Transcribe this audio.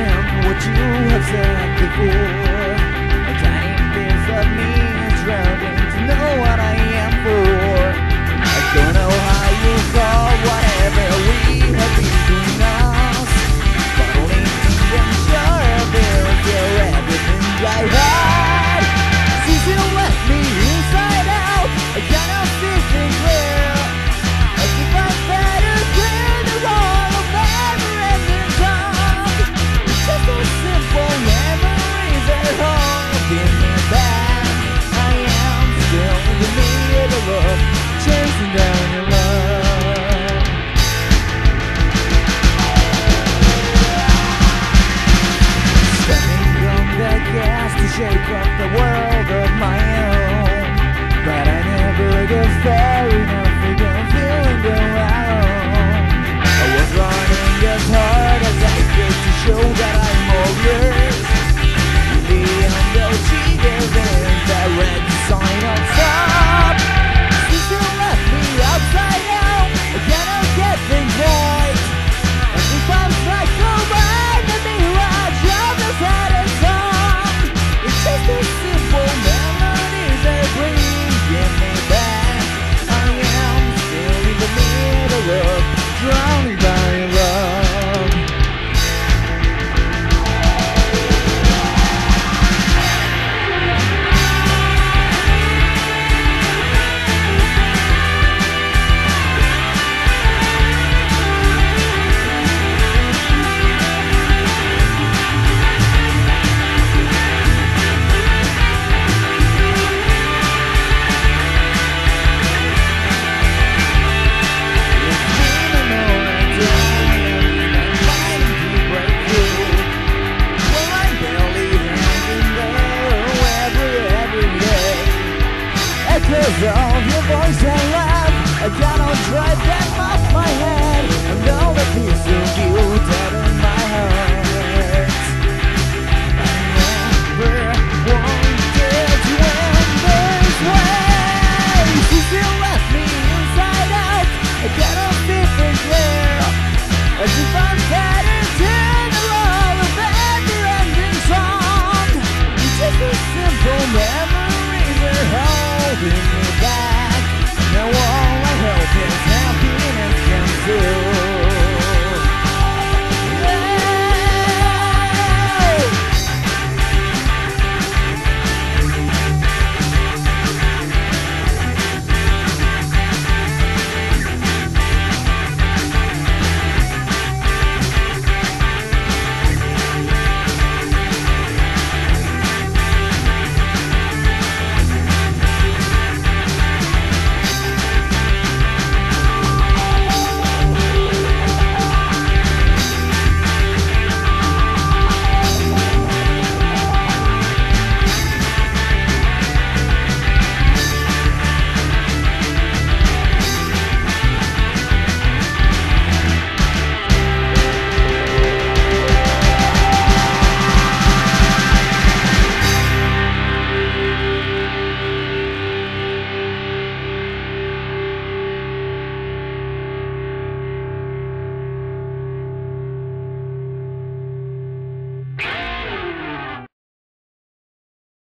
what you have said before. To Shake up the world. of your voice and laugh. I cannot try that